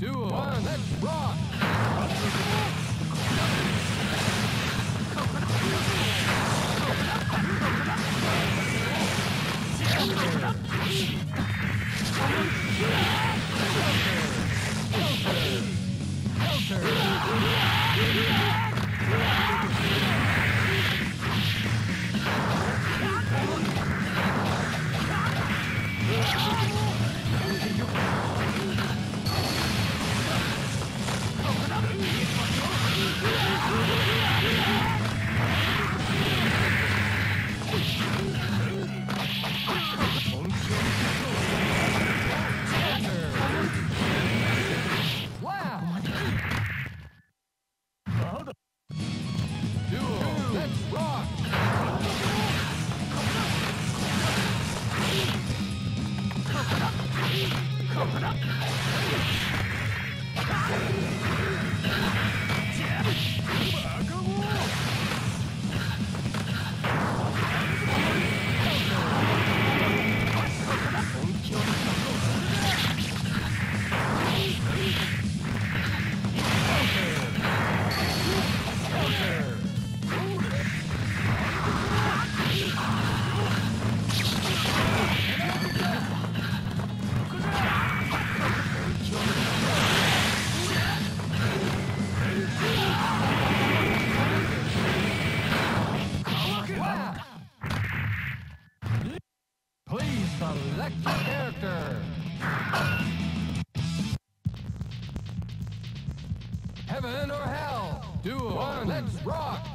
Duel. One, let's rock. Yeah. Select your character. Heaven or hell? Duel. One, let's rock.